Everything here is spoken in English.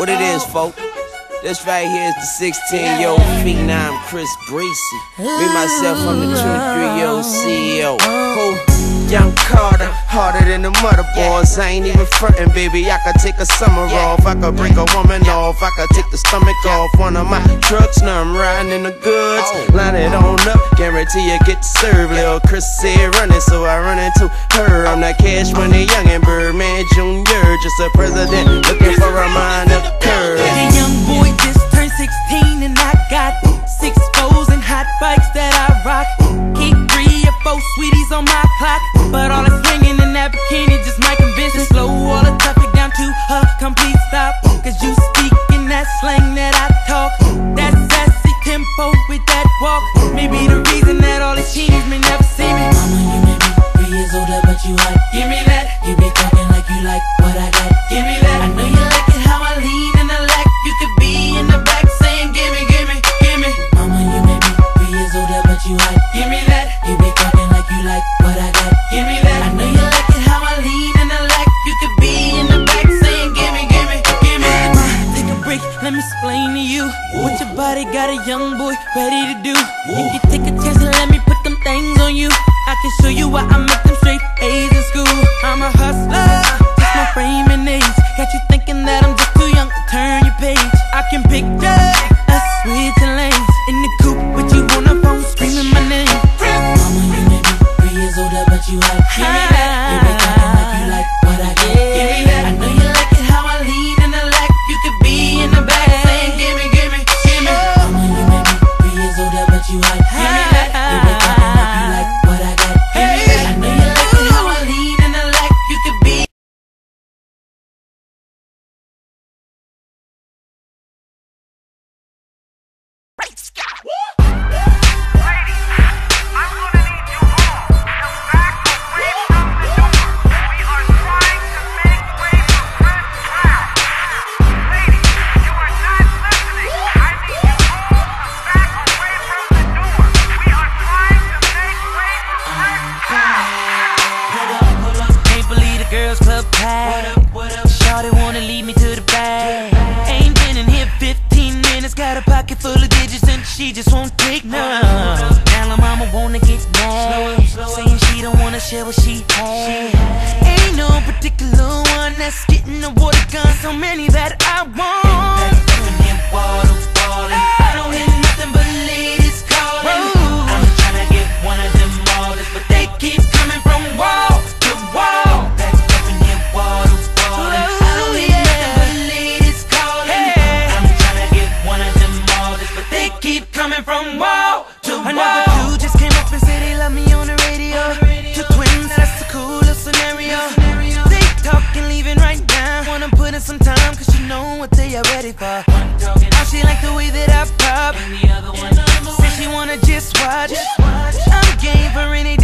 What it is, oh. folk? This right here is the 16 year old phenom Chris Breezy. Me, myself, I'm the 23 year old CEO. Who? Oh. Young Carter, harder than the mother boys. I ain't even frontin', baby. I could take a summer off. I could break a woman off. I could take the stomach off one of my trucks. Now I'm riding in the goods. Oh. Line it on up, guarantee you get served. Lil' Chris said running, so I run into her. I'm that cash money young and Birdman Jr. Just a president looking for a minor curve. A young boy just turned 16 and I got six foes and hot bikes that I rock. Keep three or four sweeties on my stop. Cause you speak in that slang that I talk. That sassy tempo with that walk. Maybe the reason that all these teens may never see me. Mama, you may be three years older, but you hot. Give me let me explain to you what your body got a young boy ready to do. If you take a chance and let me put them things on you, I can show you why I make them straight A's in school. I'm a hustler, don't wanna share what she had. Ain't no particular one that's getting the water gun. So many that I want. Ready for? Now she like the way that I pop. Said she wanna just watch. I'm game for any